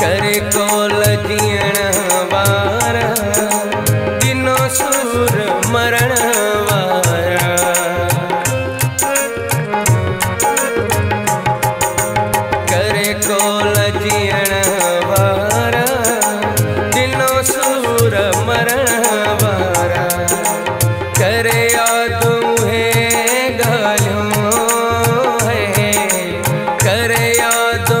कर कोल जीण वारा दिनो सूर मरण वारा। कर कोल जीण वारा दिनो सूर मरण वारा। करे यादू है गालियों है, करे या तू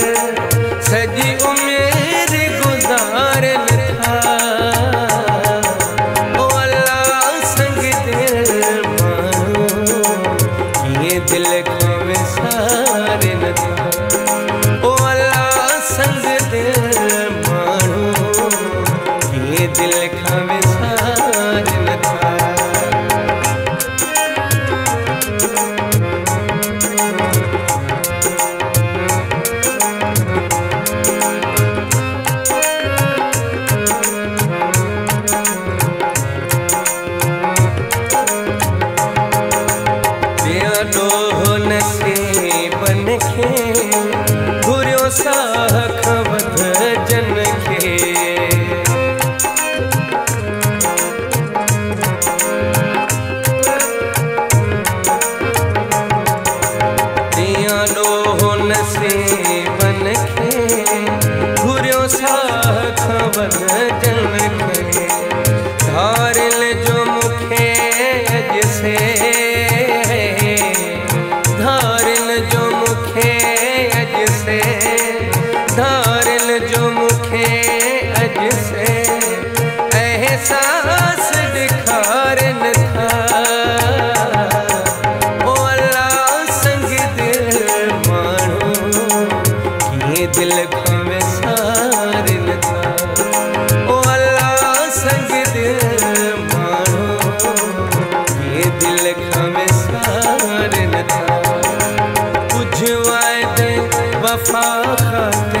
जो मुखे अज से, एहसास था। मानो दिल था। अल्लाह संग दिल मानो दिल में था। वफा खाते